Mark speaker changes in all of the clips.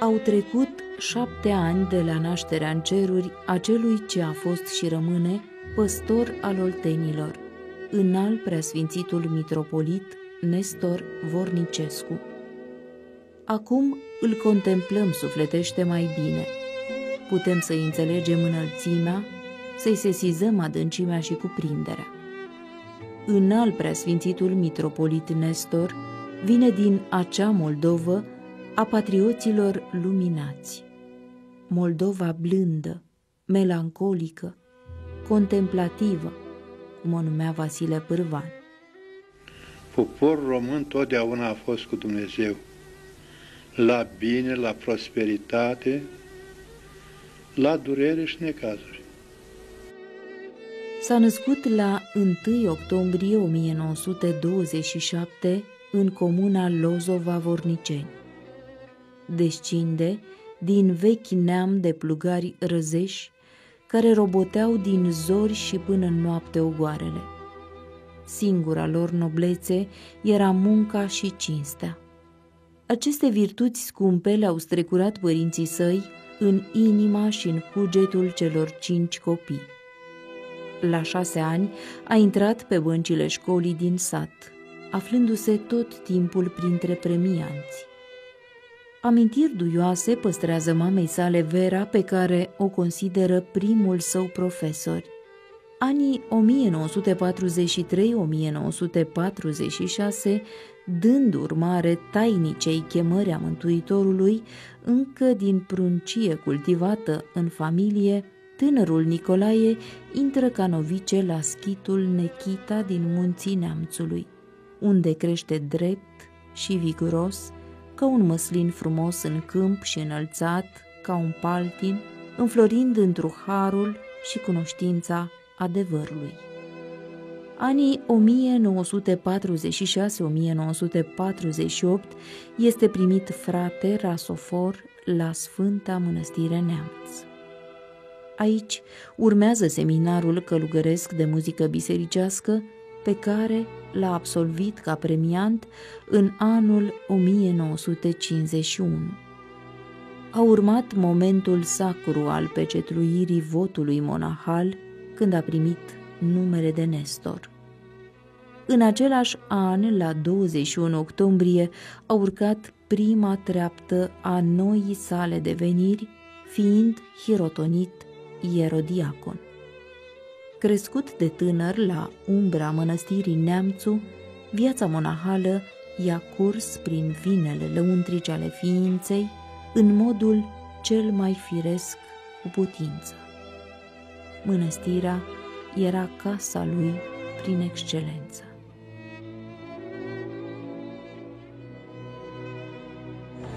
Speaker 1: Au trecut șapte ani de la nașterea în ceruri a celui ce a fost și rămâne păstor al oltenilor, înalt preasfințitul mitropolit Nestor Vornicescu. Acum îl contemplăm sufletește mai bine. Putem să-i înțelegem înălțimea, să-i sesizăm adâncimea și cuprinderea. Înalt preasfințitul mitropolit Nestor vine din acea Moldovă a patrioților luminați. Moldova blândă, melancolică, contemplativă, cum o numea Vasile Pârvan.
Speaker 2: Poporul român totdeauna a fost cu Dumnezeu, la bine, la prosperitate, la durere și necazuri.
Speaker 1: S-a născut la 1 octombrie 1927 în comuna Lozova-Vorniceni. Descinde din vechi neam de plugari răzeși care roboteau din zori și până în noapte ogoarele. Singura lor noblețe era munca și cinstea. Aceste virtuți scumpe le-au strecurat părinții săi în inima și în cugetul celor cinci copii. La șase ani a intrat pe băncile școlii din sat, aflându-se tot timpul printre premianți. Amintiri duioase păstrează mamei sale Vera, pe care o consideră primul său profesor. Anii 1943-1946, dând urmare tainicei chemări a Mântuitorului, încă din pruncie cultivată în familie, tânărul Nicolae intră ca novice la schitul Nechita din munții Neamțului, unde crește drept și viguros, ca un măslin frumos în câmp și înălțat, ca un paltin, înflorind într harul și cunoștința adevărului. Anii 1946-1948 este primit frate rasofor la Sfânta Mănăstire Neamț. Aici urmează seminarul călugăresc de muzică bisericească pe care l-a absolvit ca premiant în anul 1951. A urmat momentul sacru al pecetluirii votului monahal când a primit numele de Nestor. În același an, la 21 octombrie, a urcat prima treaptă a noii sale deveniri, fiind hirotonit ierodiacon. Crescut de tânăr la umbra mănăstirii Neamțu, viața monahală i-a curs prin vinele lăuntrice ale ființei în modul cel mai firesc cu putință. Mănăstirea era casa lui prin excelență.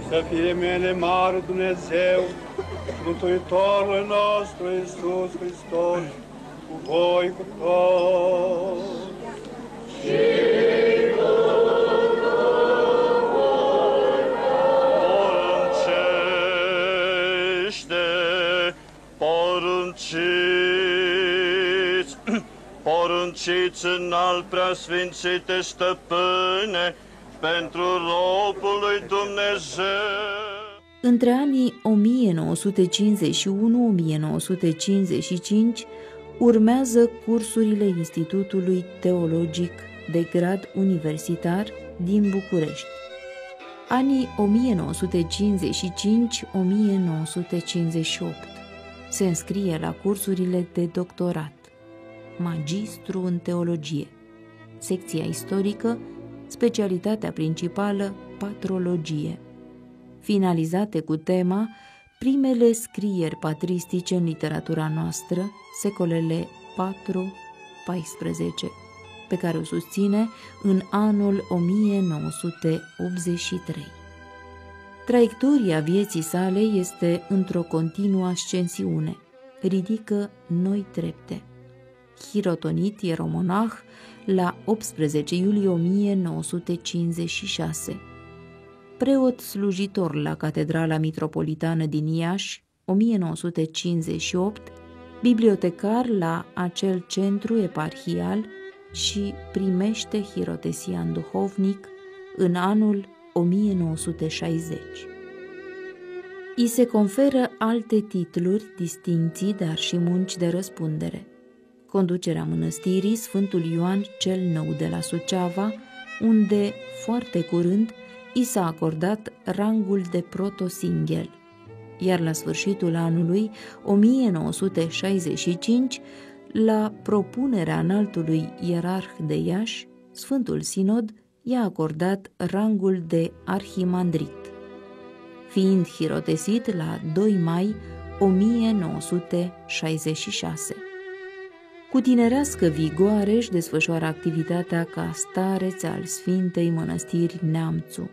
Speaker 2: Să fie mele mare Dumnezeu, Mântuitorul nostru Iisus Hristos, cu voi cu toți.
Speaker 3: porunciți, porunciți în al preasfințite stăpâne, pentru robul lui Dumnezeu.
Speaker 1: Între anii 1951-1955 urmează cursurile Institutului Teologic de grad universitar din București. Anii 1955-1958 se înscrie la cursurile de doctorat, magistru în teologie, secția istorică, specialitatea principală, patrologie. Finalizate cu tema primele scrieri patristice în literatura noastră, secolele 4-14, pe care o susține în anul 1983. Traiectoria vieții sale este într-o continuă ascensiune, ridică noi trepte. Hirotonit ieromonah la 18 iulie 1956 preot slujitor la Catedrala Mitropolitană din Iași, 1958, bibliotecar la acel centru eparhial și primește hirotesian duhovnic în anul 1960. I se conferă alte titluri, distinții, dar și munci de răspundere. Conducerea mănăstirii Sfântul Ioan cel Nou de la Suceava, unde, foarte curând, i s-a acordat rangul de protosinghel. Iar la sfârșitul anului 1965, la propunerea înaltului ierarh de Iași, Sfântul Sinod i-a acordat rangul de arhimandrit fiind hirotesit la 2 mai 1966. Cu tinerească vigoare își desfășoară activitatea ca stareț al Sfintei Mănăstiri Neamțu.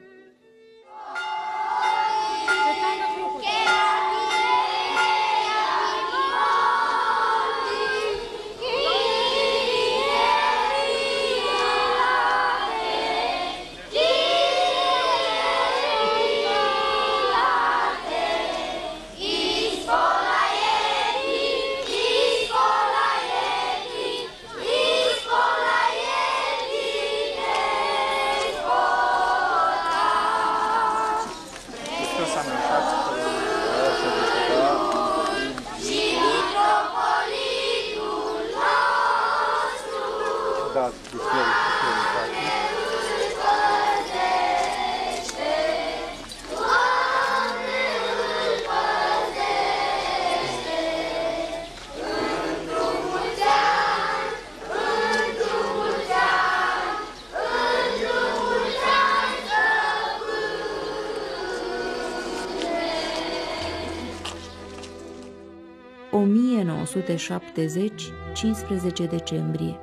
Speaker 1: (1970, 15 decembrie.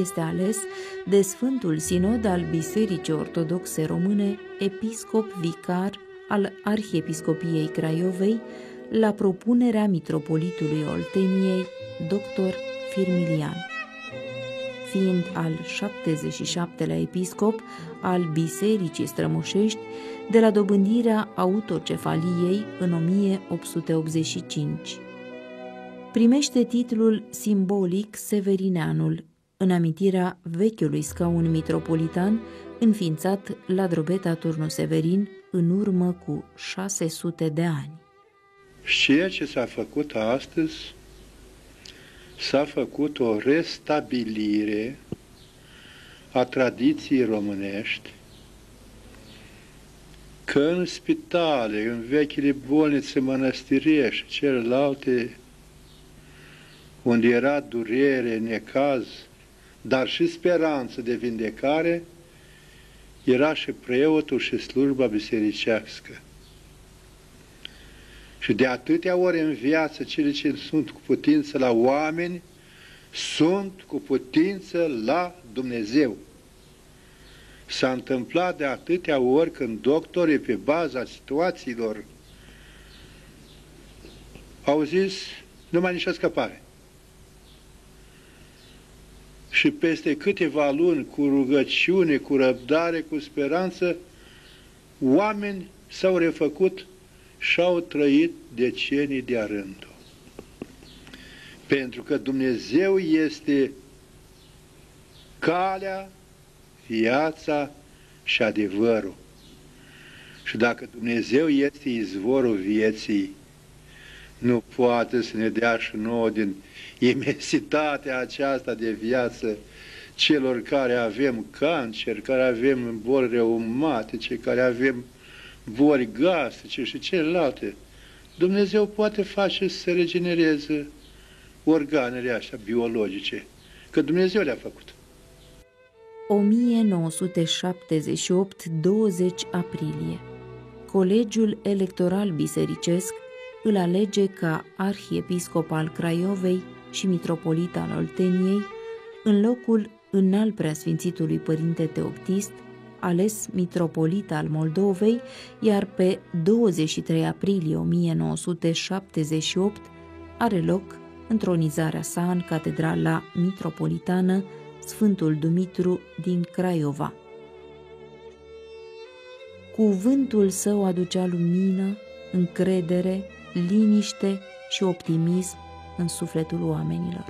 Speaker 1: Este ales de Sfântul Sinod al Bisericii Ortodoxe Române, episcop vicar al Arhiepiscopiei Craiovei, la propunerea mitropolitului Olteniei, dr. Firmilian. Fiind al 77-lea episcop al Bisericii Strămoșești, de la dobândirea autocefaliei în 1885 primește titlul simbolic Severineanul, în amintirea vechiului scaun mitropolitan înființat la drobeta Turnu Severin în urmă cu 600 de ani.
Speaker 2: Ceea ce s-a făcut astăzi, s-a făcut o restabilire a tradiției românești, că în spitale, în vechile bolnițe mănăstirești, celelalte unde era durere, necaz, dar și speranță de vindecare, era și preotul și slujba bisericească. Și de atâtea ori în viață, cele ce sunt cu putință la oameni, sunt cu putință la Dumnezeu. S-a întâmplat de atâtea ori când doctorii, pe baza situațiilor, au zis, nu mai nicio scăpare și peste câteva luni, cu rugăciune, cu răbdare, cu speranță, oameni s-au refăcut și au trăit decenii de-a rândul. Pentru că Dumnezeu este calea, viața și adevărul. Și dacă Dumnezeu este izvorul vieții, nu poate să ne dea și nouă din imensitatea aceasta de viață celor care avem cancer, care avem boli reumatice, care avem boli gastrice și celelalte. Dumnezeu poate face să se regenereze organele astea biologice, că Dumnezeu le-a făcut.
Speaker 1: 1978, 20 aprilie. Colegiul Electoral Bisericesc îl alege ca arhiepiscop al Craiovei și mitropolit al Olteniei, în locul înalt preasfințitului părinte Teoctist, ales mitropolit al Moldovei, iar pe 23 aprilie 1978 are loc întronizarea sa în catedrala mitropolitană Sfântul Dumitru din Craiova. Cuvântul său aducea lumină, încredere, liniște și optimism în sufletul oamenilor.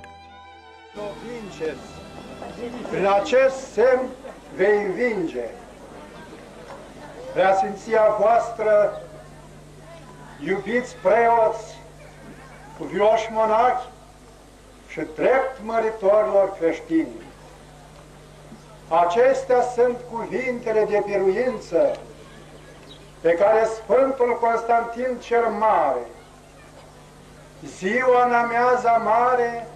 Speaker 2: Prin acest semn vei învinge. Preasfinția voastră
Speaker 4: iubiți preoți, cuvioși monachi și drept măritorilor creștini. Acestea sunt cuvintele de biruință pe care Sfântul Constantin cel Mare, ziua în amiaza mare,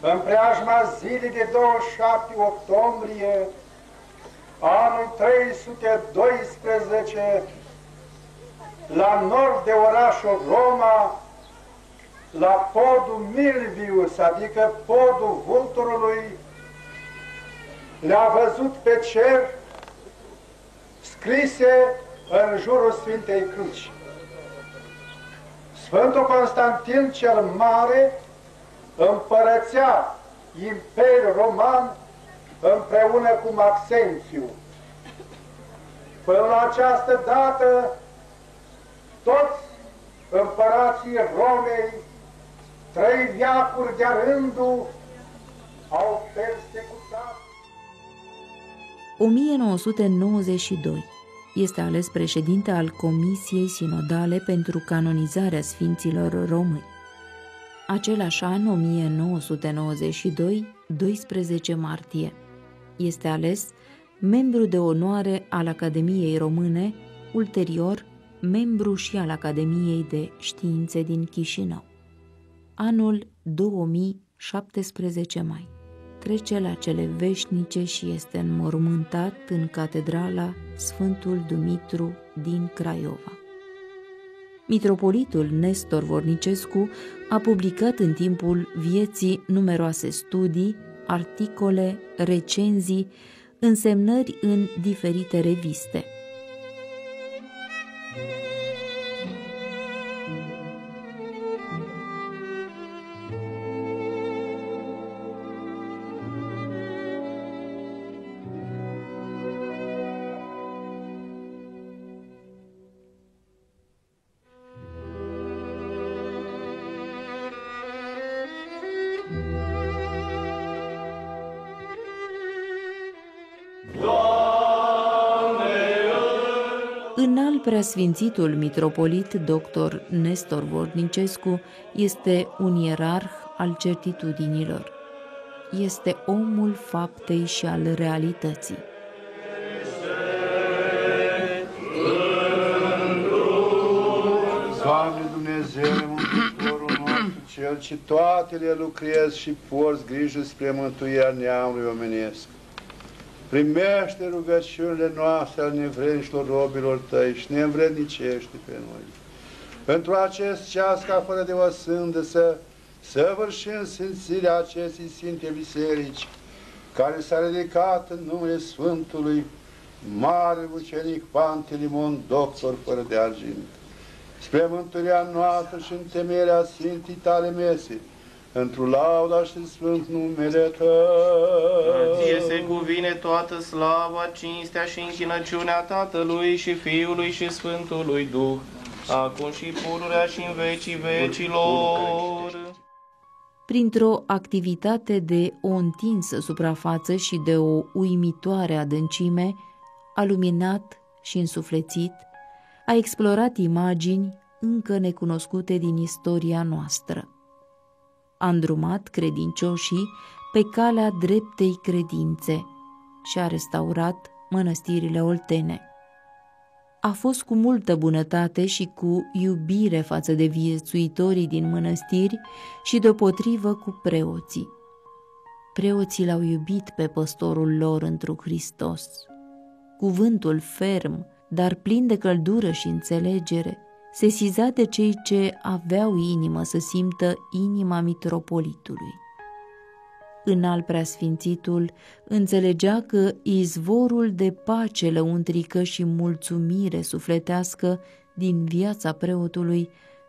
Speaker 4: în preajma zilei de 27 octombrie, anul 312, la nord de orașul Roma, la podul Milvius, adică podul vulturului, le-a văzut pe cer scrise în jurul Sfintei Cruci. Sfântul Constantin cel Mare împărățea Imperiul Roman împreună cu Maxențiu. Până la această dată, toți împărații Romei, trei viacuri de rândul, au persecutat.
Speaker 1: 1992 este ales președinte al Comisiei Sinodale pentru canonizarea Sfinților Români. Același an, 1992, 12 martie, este ales membru de onoare al Academiei Române, ulterior membru și al Academiei de Științe din Chișinău. Anul 2017 mai trece la cele veșnice și este înmormântat în catedrala Sfântul Dumitru din Craiova. Mitropolitul Nestor Vornicescu a publicat în timpul vieții numeroase studii, articole, recenzii, însemnări în diferite reviste – Preasfințitul mitropolit dr. Nestor Vornicescu este un ierarh al certitudinilor. Este omul faptei și al realității.
Speaker 5: Doamne Dumnezeu, Mântuitorul nostru, Cel ce toate le lucrezi și porți grijă spre mântuirea neamului omenesc. Primește rugăciunile noastre al nevrednicilor robilor tăi și ne învrednicește pe noi. Pentru acest ceas, ca fără de o sândă, să săvârșim sfințirea acestei Sfinte Biserici, care s-a ridicat în numele Sfântului Mare Ucenic Pantelimon, doctor fără de argint, spre mântuirea noastră și întemerea Sfintei tale mese, într-o lauda și sfânt numele Tău.
Speaker 6: Ție se cuvine toată slava, cinstea și închinăciunea Tatălui și Fiului și Sfântului Duh, acum și pururea și în vecii vecilor.
Speaker 1: Printr-o activitate de o întinsă suprafață și de o uimitoare adâncime, a luminat și însuflețit, a explorat imagini încă necunoscute din istoria noastră a îndrumat credincioșii pe calea dreptei credințe și a restaurat mănăstirile oltene. A fost cu multă bunătate și cu iubire față de viețuitorii din mănăstiri și deopotrivă cu preoții. Preoții l-au iubit pe păstorul lor întru Hristos. Cuvântul ferm, dar plin de căldură și înțelegere, sesizat de cei ce aveau inimă să simtă inima mitropolitului. Înal preasfințitul înțelegea că izvorul de pace lăuntrică și mulțumire sufletească din viața preotului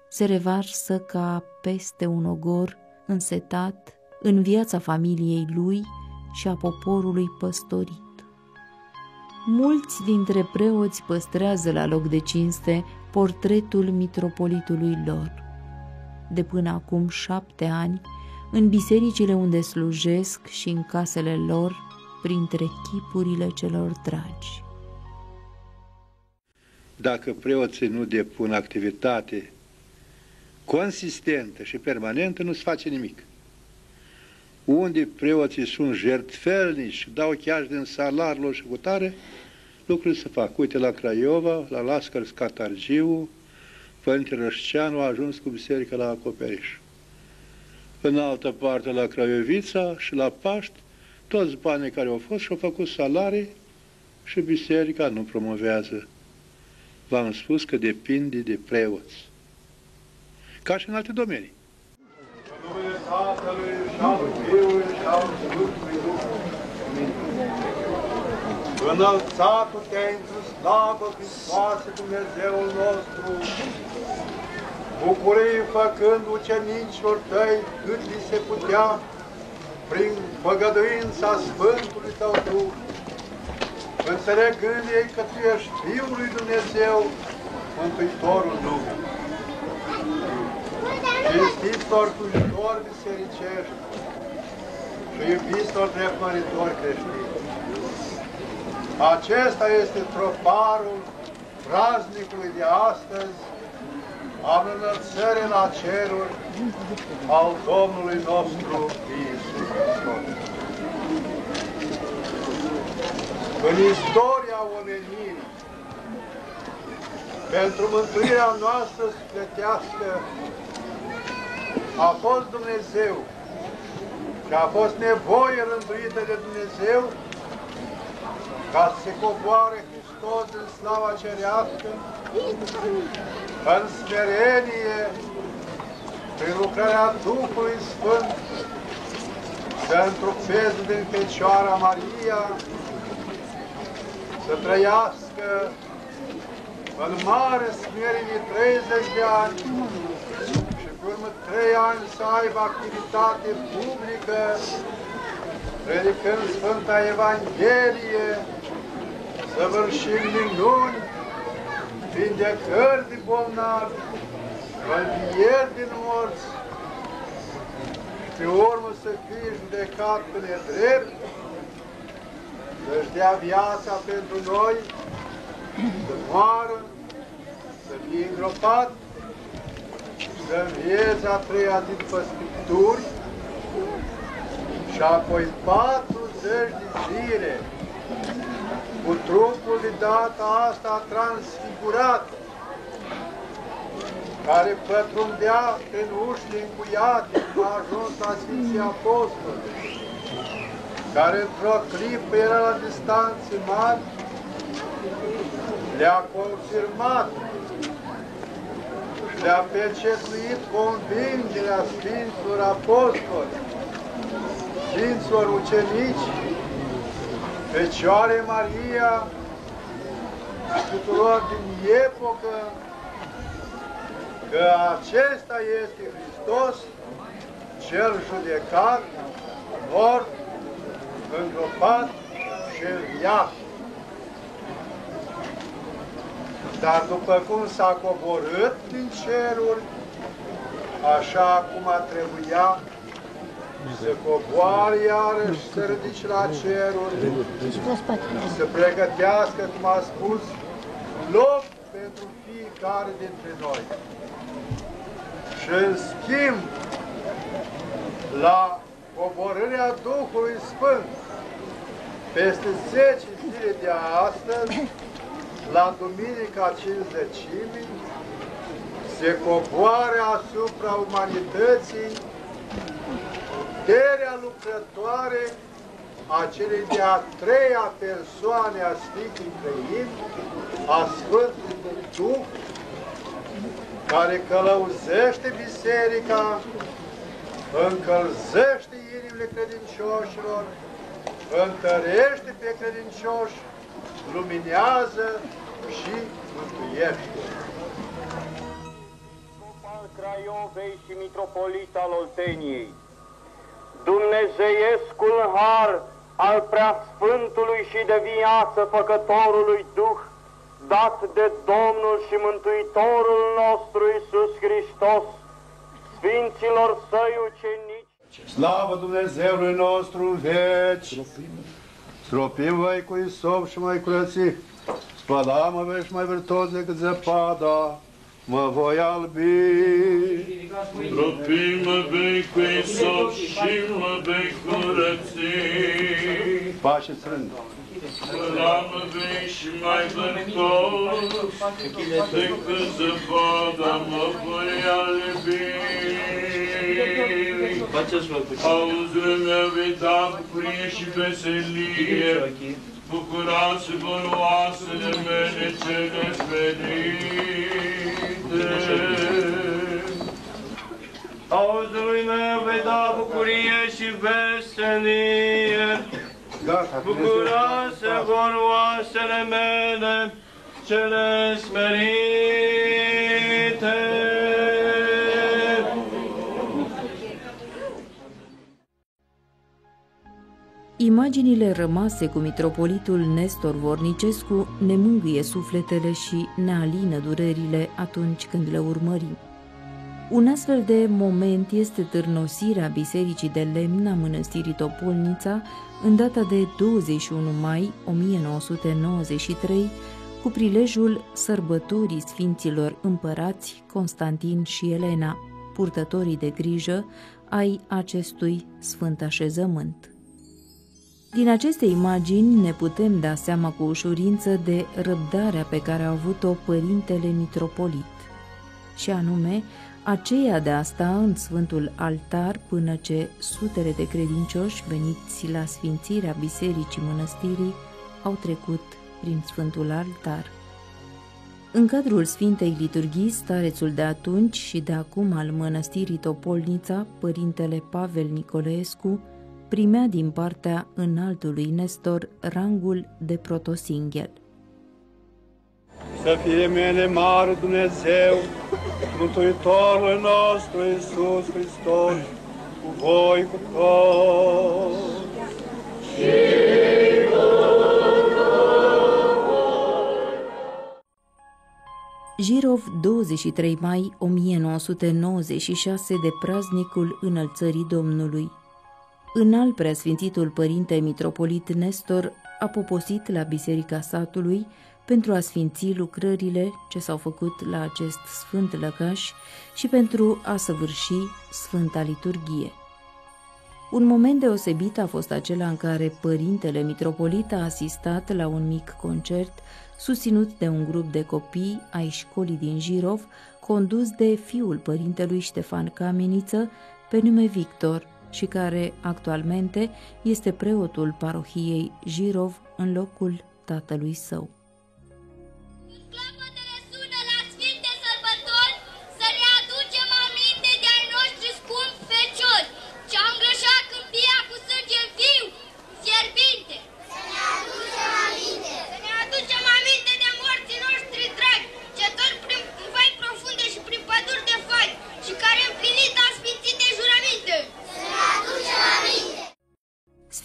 Speaker 1: se revarsă ca peste un ogor însetat în viața familiei lui și a poporului păstorit. Mulți dintre preoți păstrează la loc de cinste portretul mitropolitului lor. De până acum șapte ani, în bisericile unde slujesc și în casele lor, printre chipurile celor dragi.
Speaker 2: dacă preoții nu depun activitate consistentă și permanentă, nu se face nimic. Unde preoții sunt jertfelnici, dau chiar din salarul și cu tare, lucrurile se fac. Uite, la Craiova, la Lascăr Scatargiu, Părinte Rășceanu a ajuns cu biserica la acoperiș. În altă parte, la Craiovița și la Paști, toți banii care au fost și-au făcut salarii și biserica nu promovează. V-am spus că depinde de preoți. Ca și în alte domenii.
Speaker 5: În numele Tatălui și al Fiului și al Sfântului Duh. Înălțatul te-ai într slavă, Hristoase, Dumnezeul nostru, bucurii făcând ucenicilor tăi cât li se putea, prin păgăduința Sfântului Tău Duh, înțelegând ei că Tu ești Fiul lui Dumnezeu, Mântuitorul lumii. Cinstiți-or cujitori bisericești și iubiți-or dreptmăritori creștini. Acesta este troparul praznicului de astăzi, al înălțării la ceruri al Domnului nostru Iisus Hristos. În istoria omenirii, pentru mântuirea noastră sufletească, a fost Dumnezeu. Și a fost nevoie rânduită de Dumnezeu ca să se coboare Hristos în slava cerească, în smerenie, prin lucrarea Duhului Sfânt, să întrupeze din Fecioara Maria, să trăiască în mare smerenie 30 de ani și pe urmă 3 ani să aibă activitate publică, predicând Sfânta Evanghelie, săvârșind minuni, vindecări de bolnavi, învieri din morți, și pe urmă să fie judecat pe nedrept, să-și dea viața pentru noi, să moară, să fie îngropat, să învieze a treia zi după Scripturi și apoi 40 de zile. Cu trupul de data asta transfigurat, care pătrundea prin ușile încuiate, a ajuns la Sfinții Apostoli, care într-o clipă era la distanțe mari, le-a confirmat și le-a pecetuit convingerea Sfinților Apostoli, Sfinților Ucenici, Fecioare Maria și tuturor din epocă că acesta este Hristos, cel judecat, mort, îngropat și înviat. Dar după cum s-a coborât din ceruri, așa cum a trebuia să coboare iarăși, să ridice la ceruri, să pregătească, cum a spus, loc pentru fiecare dintre noi. Și în schimb, la coborârea Duhului Sfânt, peste 10 zile de astăzi, la Duminica Cinzecimii, se coboare asupra umanității puterea lucrătoare a celei de-a treia persoane a Sfântului Trăim, a Sfântului Duh, care călăuzește biserica, încălzește inimile credincioșilor, întărește pe credincioși, luminează și mântuiește.
Speaker 3: al Craiovei și mitropolit al Olteniei, Dumnezeiescul har al preasfântului și de viață făcătorului Duh, dat de Domnul și Mântuitorul nostru Isus Hristos, Sfinților Săi ucenici,
Speaker 5: Slavă Dumnezeului nostru în veci! Stropim voi cu isop și mai curăți, Spăla-mă vești mai virtuos decât zăpada, mă voi albi.
Speaker 7: Tropim-mă vei cu isop și mă vei curăți.
Speaker 5: Pace strâng.
Speaker 7: Spăla-mă vei și mai virtuos decât zăpada mă voi albi. Havzuna veda kureş beselliye. Bu kuras bunu
Speaker 6: asıl mene çelefelidir Havzuna veda bu kureş
Speaker 5: beselliye.
Speaker 6: Bu kuras bunu asıl mene çelefelidir
Speaker 1: Imaginile rămase cu mitropolitul Nestor Vornicescu ne mângâie sufletele și ne alină durerile atunci când le urmărim. Un astfel de moment este târnosirea Bisericii de Lemn a Mănăstirii Topolnița în data de 21 mai 1993, cu prilejul sărbătorii Sfinților Împărați Constantin și Elena, purtătorii de grijă ai acestui sfânt așezământ. Din aceste imagini ne putem da seama cu ușurință de răbdarea pe care a avut-o părintele mitropolit, și anume aceea de a sta în Sfântul Altar până ce sutele de credincioși veniți la sfințirea Bisericii Mănăstirii au trecut prin Sfântul Altar. În cadrul Sfintei Liturghii, starețul de atunci și de acum al Mănăstirii Topolnița, părintele Pavel Nicoleescu, primea din partea înaltului Nestor rangul de protosinghel.
Speaker 5: Să fie mele mare Dumnezeu, Mântuitorul nostru Iisus Hristos, cu voi cu toți.
Speaker 1: Jirov, 23 mai 1996, de praznicul înălțării Domnului. Înalt preasfințitul părinte mitropolit Nestor a poposit la biserica satului pentru a sfinți lucrările ce s-au făcut la acest sfânt lăcaș și pentru a săvârși Sfânta Liturghie. Un moment deosebit a fost acela în care părintele mitropolit a asistat la un mic concert susținut de un grup de copii ai școlii din Jirov, condus de fiul părintelui Ștefan Cameniță, pe nume Victor, și care actualmente este preotul parohiei Jirov în locul tatălui său.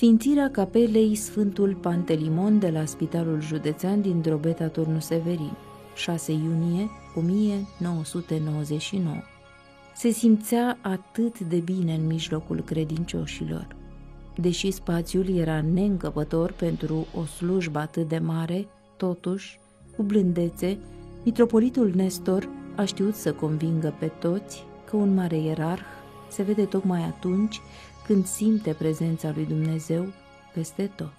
Speaker 1: Sfințirea capelei Sfântul Pantelimon de la Spitalul Județean din Drobeta Turnu Severin, 6 iunie 1999. Se simțea atât de bine în mijlocul credincioșilor. Deși spațiul era neîncăpător pentru o slujbă atât de mare, totuși, cu blândețe, mitropolitul Nestor a știut să convingă pe toți că un mare ierarh se vede tocmai atunci când simte prezența lui Dumnezeu peste tot.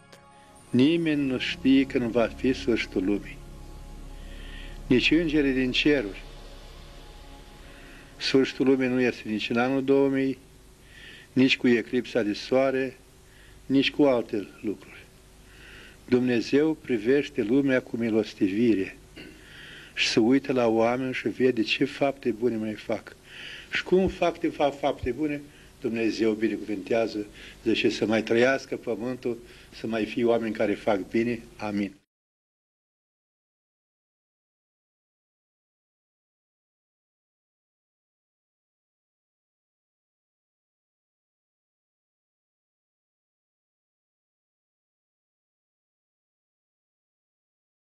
Speaker 2: Nimeni nu știe când va fi sfârșitul lumii. Nici îngerii din ceruri. Sfârșitul lumii nu este nici în anul 2000, nici cu eclipsa de soare, nici cu alte lucruri. Dumnezeu privește lumea cu milostivire și se uită la oameni și vede ce fapte bune mai fac. Și cum fac de fapt fapte bune, Dumnezeu binecuvântează, zice să mai trăiască pământul, să mai fie oameni care fac bine. Amin.